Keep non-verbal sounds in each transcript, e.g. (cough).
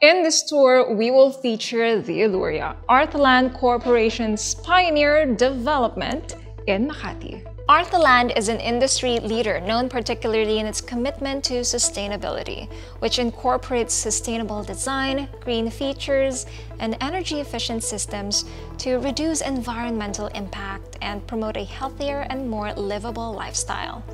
In this tour, we will feature the Eluria, Arthaland Corporation's pioneer development in Makati. Arthaland is an industry leader known particularly in its commitment to sustainability, which incorporates sustainable design, green features, and energy efficient systems to reduce environmental impact and promote a healthier and more livable lifestyle.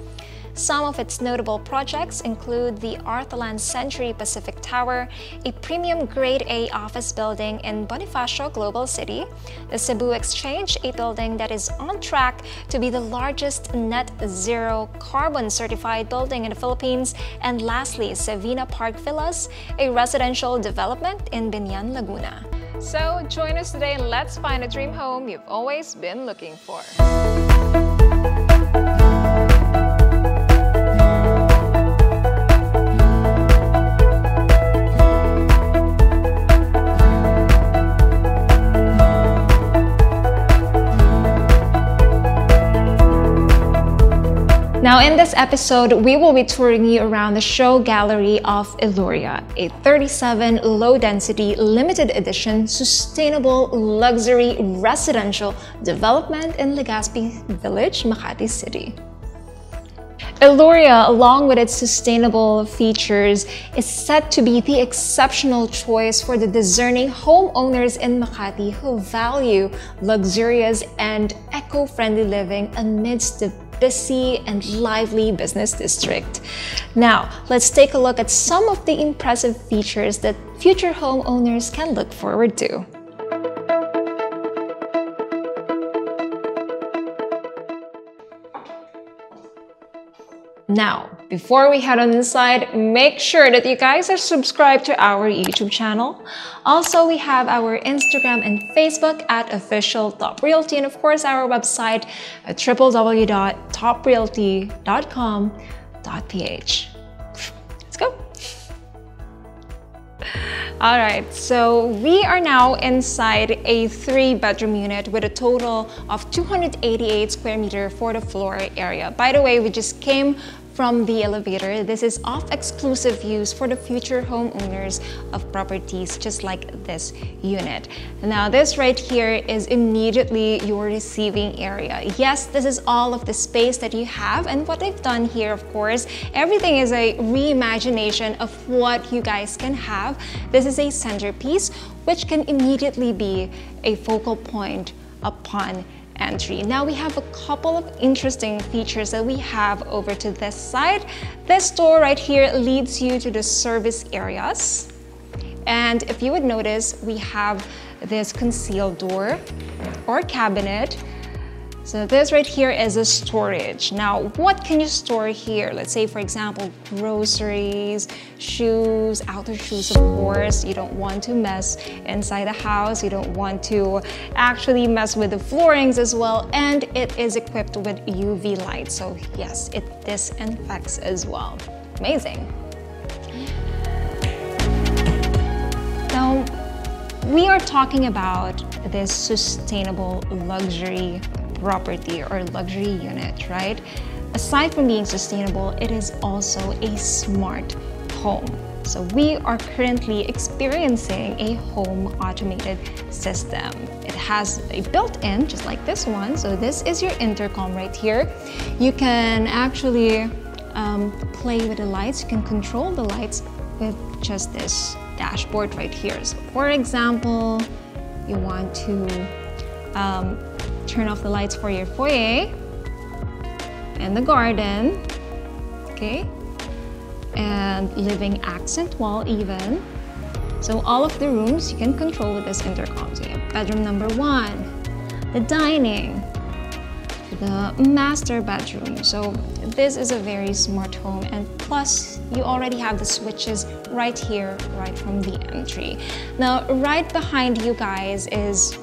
Some of its notable projects include the Arthaland Century Pacific Tower, a premium Grade A office building in Bonifacio Global City, the Cebu Exchange, a building that is on track to be the largest net zero carbon certified building in the Philippines, and lastly, Sevina Park Villas, a residential development in Biñan, Laguna. So join us today and let's find a dream home you've always been looking for. Now, in this episode, we will be touring you around the show gallery of Eluria, a 37 low density, limited edition, sustainable luxury residential development in Legazpi Village, Makati City. Eluria, along with its sustainable features, is set to be the exceptional choice for the discerning homeowners in Makati who value luxurious and eco-friendly living amidst the busy and lively business district. Now, let's take a look at some of the impressive features that future homeowners can look forward to. Now, before we head on inside, make sure that you guys are subscribed to our YouTube channel. Also, we have our Instagram and Facebook at official Top Realty and of course our website uh, at www.toprealty.com.ph. Let's go. All right, so we are now inside a three bedroom unit with a total of 288 square meter for the floor area. By the way, we just came from the elevator. This is off exclusive views for the future homeowners of properties just like this unit. Now this right here is immediately your receiving area. Yes, this is all of the space that you have and what they've done here of course, everything is a reimagination of what you guys can have. This is a centerpiece which can immediately be a focal point upon entry. Now we have a couple of interesting features that we have over to this side. This door right here leads you to the service areas. And if you would notice, we have this concealed door or cabinet so this right here is a storage. Now, what can you store here? Let's say, for example, groceries, shoes, outer shoes, of course. You don't want to mess inside the house. You don't want to actually mess with the floorings as well. And it is equipped with UV light. So yes, it disinfects as well. Amazing. Now, we are talking about this sustainable luxury property or luxury unit, right? Aside from being sustainable, it is also a smart home. So we are currently experiencing a home automated system. It has a built-in, just like this one. So this is your intercom right here. You can actually um, play with the lights. You can control the lights with just this dashboard right here. So for example, you want to um, turn off the lights for your foyer and the garden, okay? And living accent wall even. So all of the rooms you can control with this intercom. So bedroom number one, the dining, the master bedroom. So this is a very smart home and plus you already have the switches right here, right from the entry. Now, right behind you guys is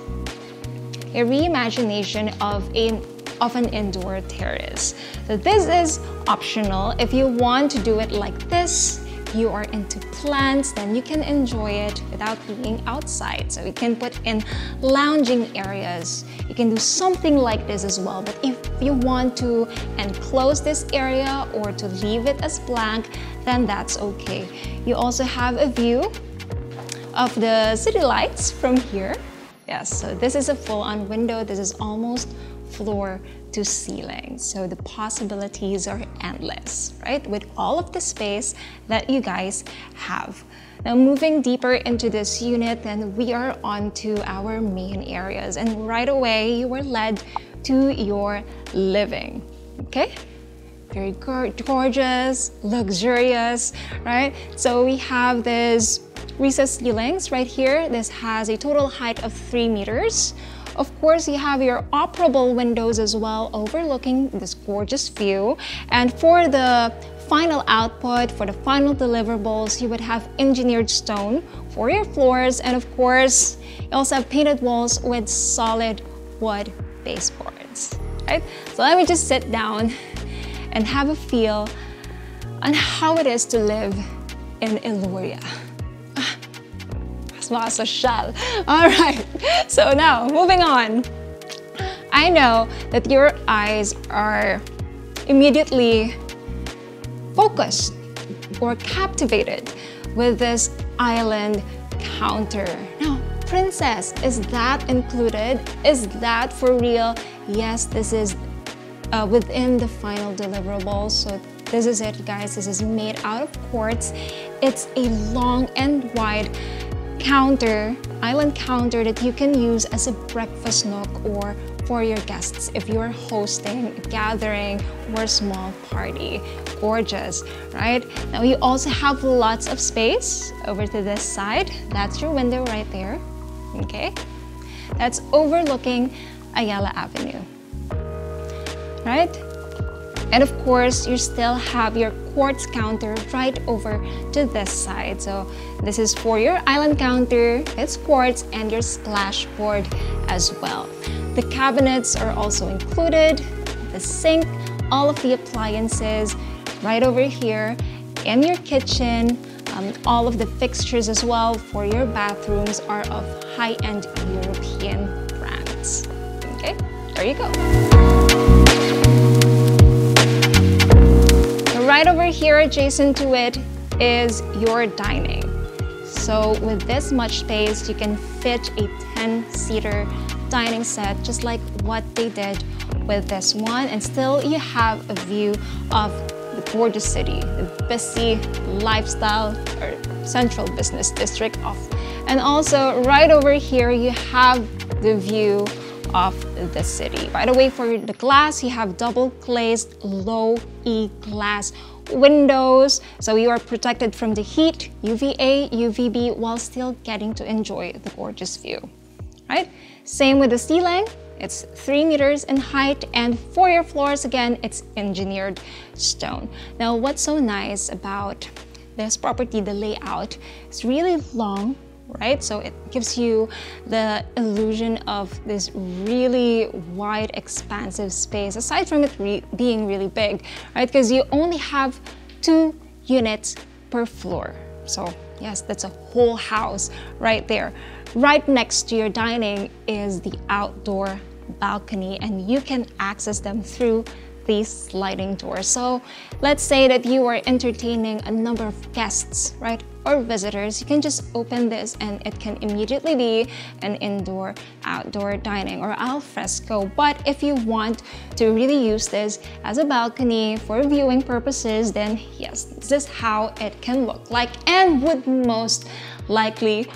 a reimagination of, a, of an indoor terrace. So this is optional. If you want to do it like this, you are into plants, then you can enjoy it without being outside. So you can put in lounging areas. You can do something like this as well. But if you want to enclose this area or to leave it as blank, then that's okay. You also have a view of the city lights from here. Yes, so this is a full-on window. This is almost floor to ceiling. So the possibilities are endless, right? With all of the space that you guys have. Now moving deeper into this unit, then we are on to our main areas. And right away, you are led to your living, okay? Very gorgeous, luxurious, right? So we have this recessed ceilings right here. This has a total height of three meters. Of course, you have your operable windows as well overlooking this gorgeous view. And for the final output, for the final deliverables, you would have engineered stone for your floors. And of course, you also have painted walls with solid wood baseboards, right? So let me just sit down and have a feel on how it is to live in Eluria ah, a shell. (laughs) All right, so now moving on. I know that your eyes are immediately focused or captivated with this island counter. Now, princess, is that included? Is that for real? Yes, this is uh, within the final deliverables. So this is it, guys. This is made out of quartz. It's a long and wide counter, island counter that you can use as a breakfast nook or for your guests if you're hosting a gathering or a small party. Gorgeous, right? Now you also have lots of space over to this side. That's your window right there, okay? That's overlooking Ayala Avenue, right? And of course, you still have your quartz counter right over to this side. So this is for your island counter, it's quartz, and your splashboard as well. The cabinets are also included, the sink, all of the appliances right over here, and your kitchen, um, all of the fixtures as well for your bathrooms are of high-end European brands. Okay, there you go. right over here adjacent to it is your dining. So with this much space, you can fit a 10-seater dining set just like what they did with this one and still you have a view of the gorgeous city, the busy lifestyle or central business district of. And also right over here you have the view of the city. By the way, for the glass, you have double glazed low E glass windows, so you are protected from the heat, UVA, UVB, while still getting to enjoy the gorgeous view, right? Same with the ceiling, it's three meters in height, and for your floors, again, it's engineered stone. Now, what's so nice about this property, the layout, is really long, right? So it gives you the illusion of this really wide, expansive space, aside from it re being really big, right? Because you only have two units per floor. So yes, that's a whole house right there. Right next to your dining is the outdoor balcony and you can access them through these sliding doors. So let's say that you are entertaining a number of guests, right? Or visitors, you can just open this and it can immediately be an indoor outdoor dining or al fresco. But if you want to really use this as a balcony for viewing purposes, then yes, this is how it can look like and would most likely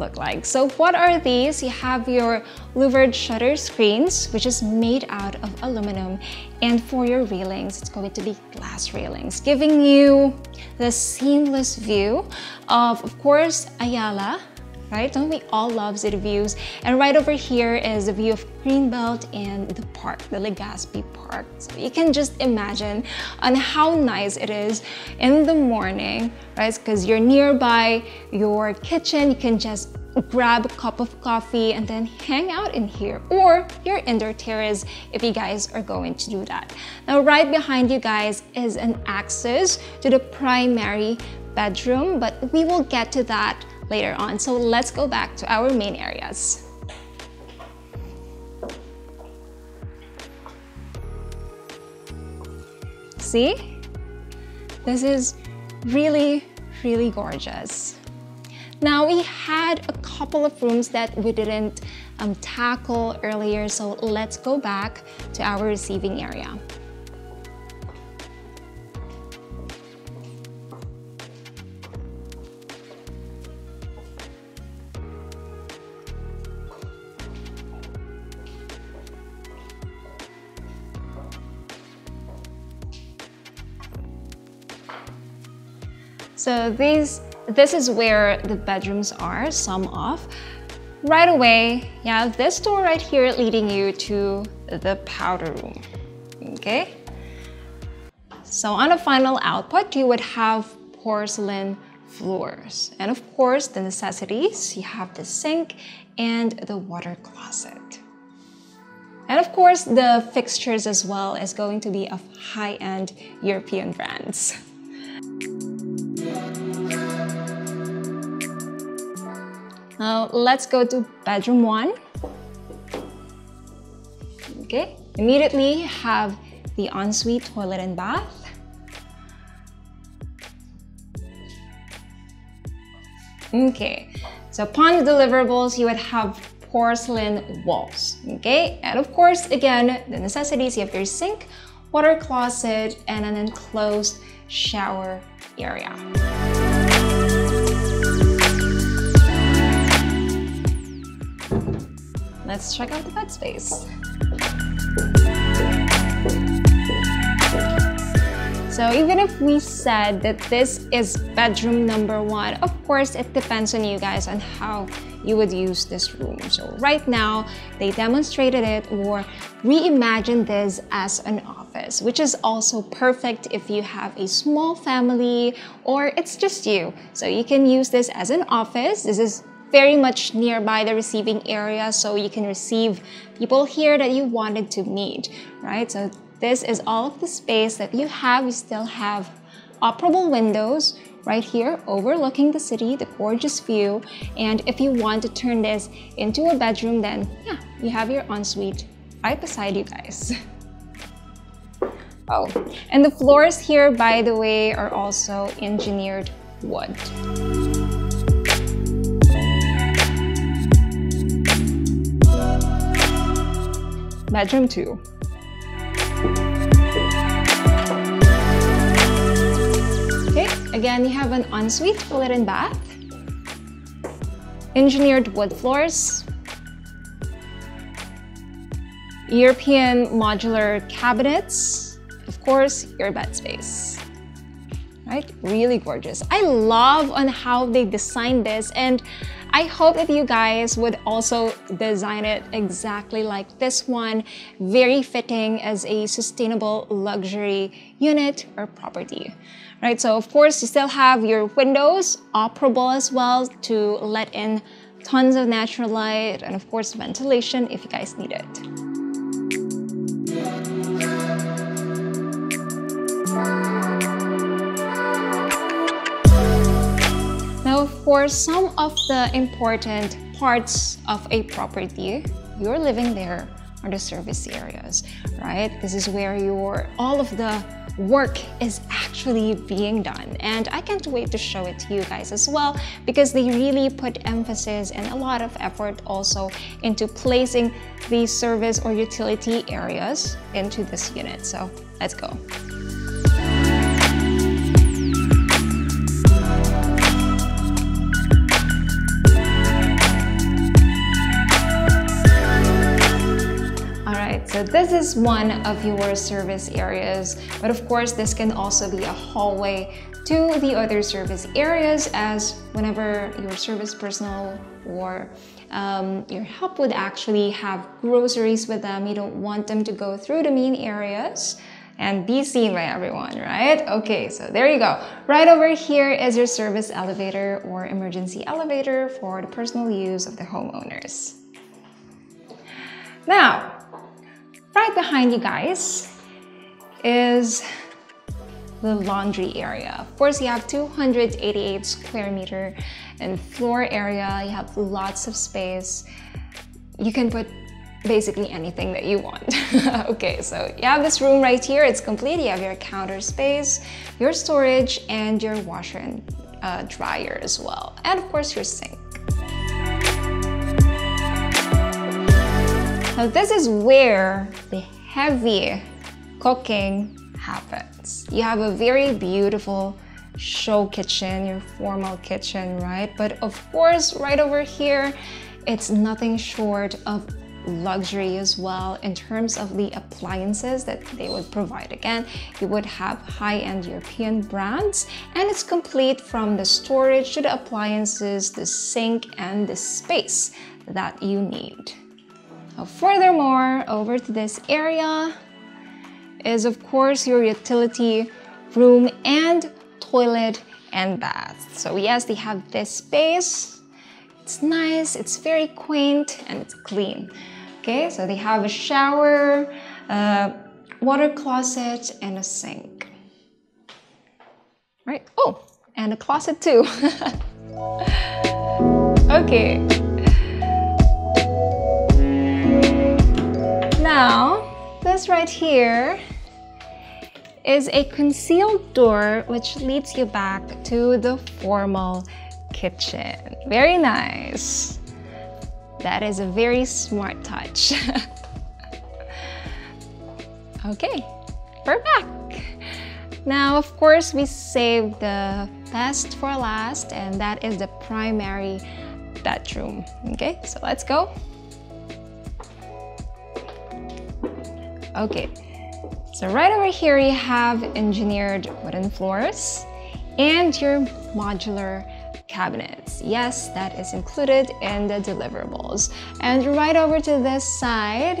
look like. So what are these? You have your louvered shutter screens, which is made out of aluminum. And for your railings, it's going to be glass railings, giving you the seamless view of, of course, Ayala, right? Don't we all love city views? And right over here is the view of Greenbelt and the park, the Legazpi Park. So you can just imagine on how nice it is in the morning, right? Because you're nearby your kitchen, you can just grab a cup of coffee and then hang out in here or your indoor terrace if you guys are going to do that. Now right behind you guys is an access to the primary bedroom but we will get to that later on. So let's go back to our main areas. See? This is really, really gorgeous. Now we had a couple of rooms that we didn't um, tackle earlier, so let's go back to our receiving area. So these, this is where the bedrooms are, some off. Right away, you have this door right here leading you to the powder room, okay? So on a final output, you would have porcelain floors. And of course, the necessities, you have the sink and the water closet. And of course, the fixtures as well is going to be of high-end European brands. (laughs) Now let's go to bedroom one. Okay, immediately have the ensuite toilet and bath. Okay, so upon the deliverables, you would have porcelain walls, okay? And of course, again, the necessities, you have your sink, water closet, and an enclosed shower area. Let's check out the bed space. So even if we said that this is bedroom number one, of course, it depends on you guys on how you would use this room. So right now, they demonstrated it or reimagined this as an office, which is also perfect if you have a small family or it's just you. So you can use this as an office. This is very much nearby the receiving area so you can receive people here that you wanted to meet, right? So this is all of the space that you have. You still have operable windows right here overlooking the city, the gorgeous view. And if you want to turn this into a bedroom, then yeah, you have your ensuite right beside you guys. (laughs) oh, and the floors here, by the way, are also engineered wood. Bedroom 2. Okay, again, you have an ensuite and bath. Engineered wood floors. European modular cabinets. Of course, your bed space right? Really gorgeous. I love on how they designed this and I hope that you guys would also design it exactly like this one, very fitting as a sustainable luxury unit or property. Right, so of course you still have your windows operable as well to let in tons of natural light and of course ventilation if you guys need it. For some of the important parts of a property, you're living there are the service areas, right? This is where your all of the work is actually being done. And I can't wait to show it to you guys as well because they really put emphasis and a lot of effort also into placing these service or utility areas into this unit. So let's go. Is one of your service areas, but of course this can also be a hallway to the other service areas as whenever your service personnel or um, your help would actually have groceries with them, you don't want them to go through the main areas and be seen by everyone, right? Okay, so there you go. Right over here is your service elevator or emergency elevator for the personal use of the homeowners. Now, Right behind you guys is the laundry area. Of course, you have 288 square meter and floor area. You have lots of space. You can put basically anything that you want. (laughs) okay, so you have this room right here. It's complete. You have your counter space, your storage, and your washer and uh, dryer as well. And of course your sink. Now this is where the heavy cooking happens. You have a very beautiful show kitchen, your formal kitchen, right? But of course, right over here, it's nothing short of luxury as well in terms of the appliances that they would provide. Again, you would have high-end European brands and it's complete from the storage to the appliances, the sink, and the space that you need. Furthermore, over to this area is of course your utility room and toilet and bath. So yes, they have this space. It's nice, it's very quaint, and it's clean. Okay, so they have a shower, water closet, and a sink. Right? Oh, and a closet too. (laughs) okay. Now, this right here is a concealed door which leads you back to the formal kitchen. Very nice. That is a very smart touch. (laughs) okay, we're back. Now, of course, we saved the best for last, and that is the primary bedroom. Okay, so let's go. Okay, so right over here you have engineered wooden floors and your modular cabinets. Yes, that is included in the deliverables. And right over to this side,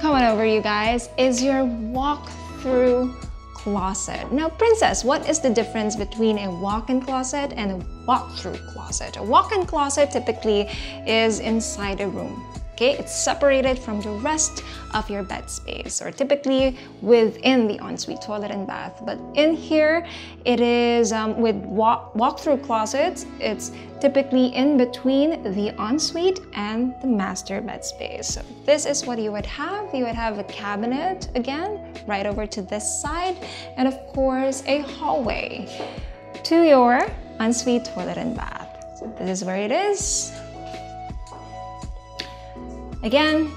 come on over you guys, is your walk-through closet. Now, Princess, what is the difference between a walk-in closet and a walk-through closet? A walk-in closet typically is inside a room okay? It's separated from the rest of your bed space or typically within the ensuite toilet and bath. But in here, it is um, with walk, walk-through closets, it's typically in between the ensuite and the master bed space. So this is what you would have. You would have a cabinet again, right over to this side, and of course a hallway to your ensuite toilet and bath. So this is where it is. Again,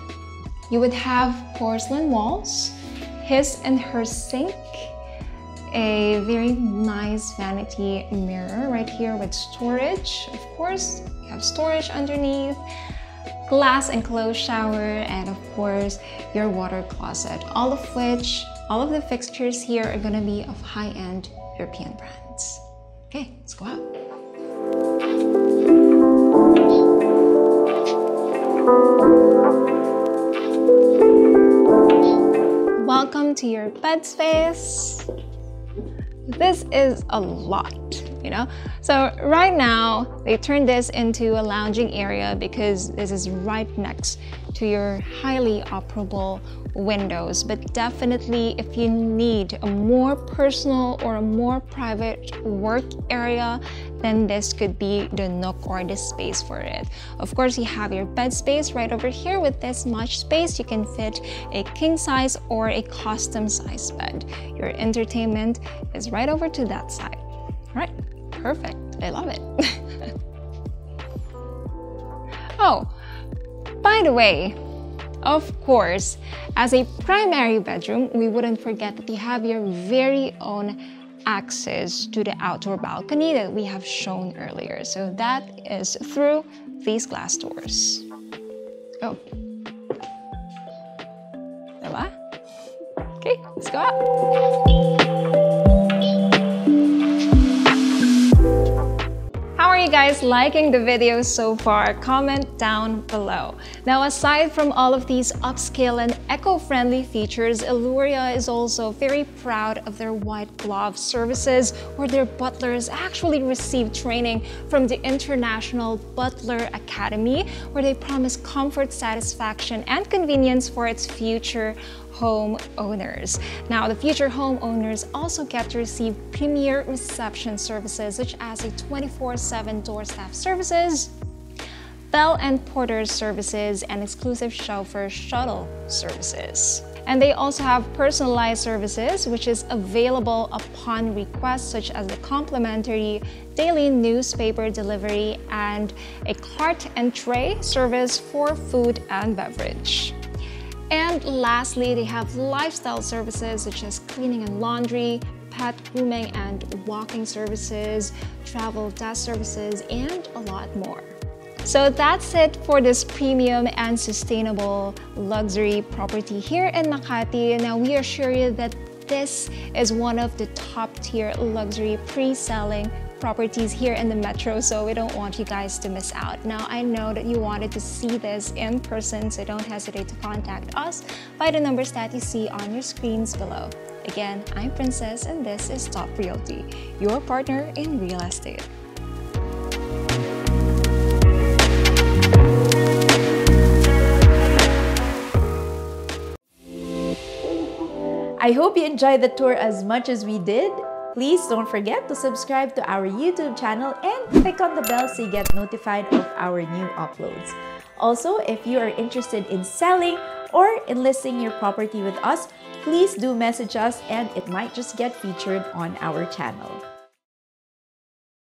you would have porcelain walls, his and her sink, a very nice vanity mirror right here with storage. Of course, you have storage underneath, glass enclosed shower, and of course, your water closet. All of which, all of the fixtures here are gonna be of high-end European brands. Okay, let's go out. Welcome to your bed space. This is a lot, you know? So right now, they turned this into a lounging area because this is right next to your highly operable windows. But definitely, if you need a more personal or a more private work area, then this could be the nook or the space for it. Of course, you have your bed space right over here with this much space. You can fit a king size or a custom size bed. Your entertainment is right over to that side. All right, perfect. I love it. (laughs) oh, by the way, of course, as a primary bedroom, we wouldn't forget that you have your very own access to the outdoor balcony that we have shown earlier. So that is through these glass doors. Oh. Okay, let's go out. Are you guys liking the video so far? Comment down below. Now, aside from all of these upscale and eco-friendly features, Eluria is also very proud of their white glove services where their butlers actually receive training from the International Butler Academy where they promise comfort, satisfaction, and convenience for its future home owners. Now, the future homeowners also get to receive premier reception services such as a 24-7 door staff services, bell and porter services, and exclusive chauffeur shuttle services. And they also have personalized services, which is available upon request, such as the complimentary daily newspaper delivery and a cart and tray service for food and beverage. And lastly, they have lifestyle services such as cleaning and laundry, pet grooming and walking services, travel desk services, and a lot more. So that's it for this premium and sustainable luxury property here in Makati. Now we assure you that this is one of the top tier luxury pre-selling properties here in the metro, so we don't want you guys to miss out. Now, I know that you wanted to see this in person, so don't hesitate to contact us by the numbers that you see on your screens below. Again, I'm Princess and this is Top Realty, your partner in real estate. I hope you enjoyed the tour as much as we did. Please don't forget to subscribe to our YouTube channel and click on the bell so you get notified of our new uploads. Also, if you are interested in selling or enlisting your property with us, please do message us and it might just get featured on our channel.